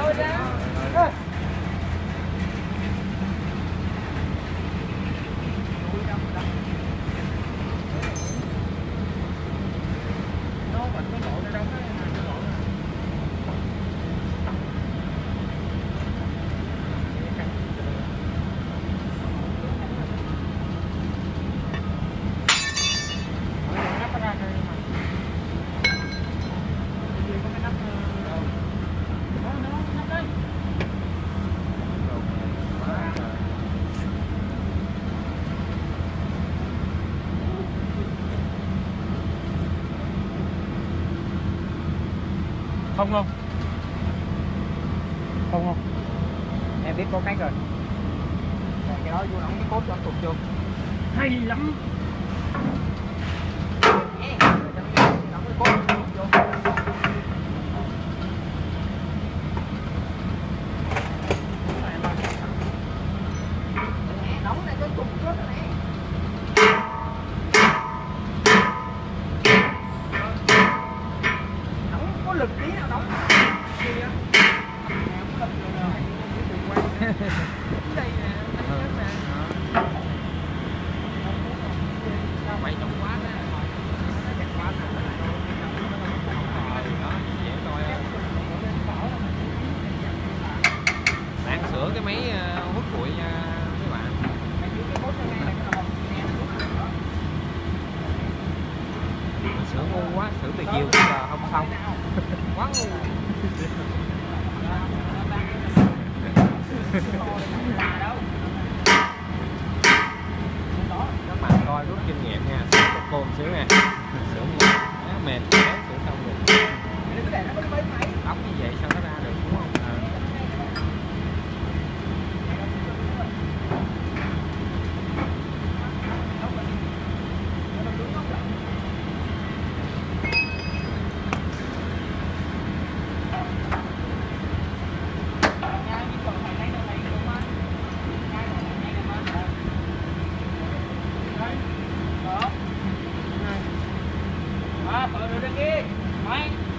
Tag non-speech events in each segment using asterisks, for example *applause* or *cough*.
Slow down. Good. không không. Không không. Em biết có cách rồi. Cái đó vô nó cái cốt cho anh tục chưa? Hay lắm. quá *laughs* れだ前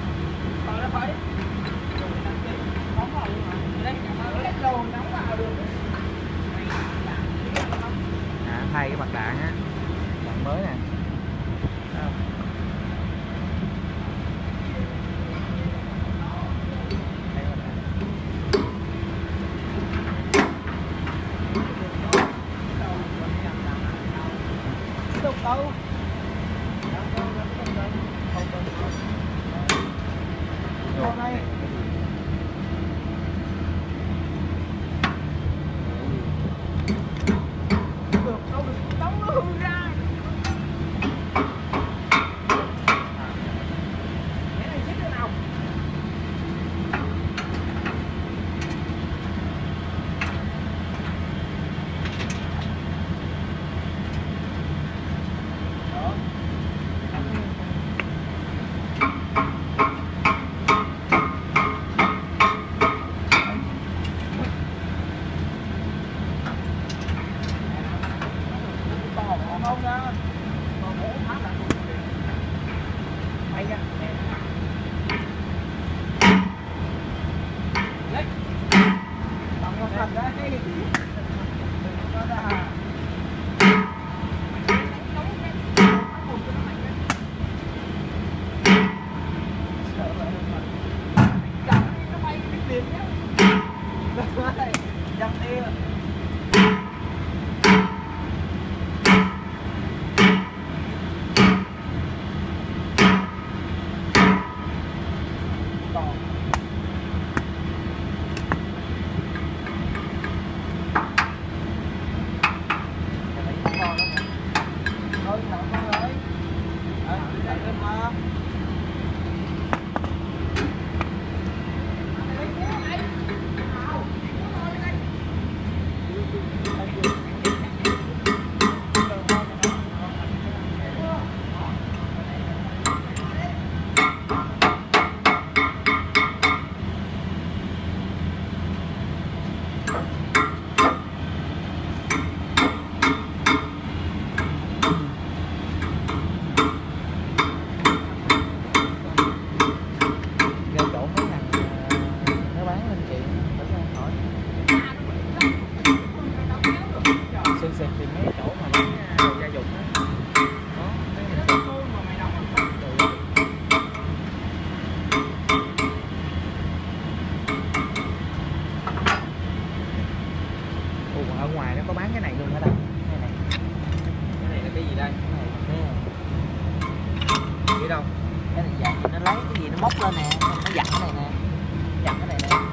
Да, да, да. lên nè nó dặn cái này nè. Dặn cái này nè.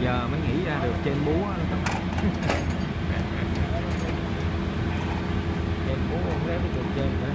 giờ mới nghĩ ra được trên búa các bạn. *laughs* Trên búa không lẽ được chuột trên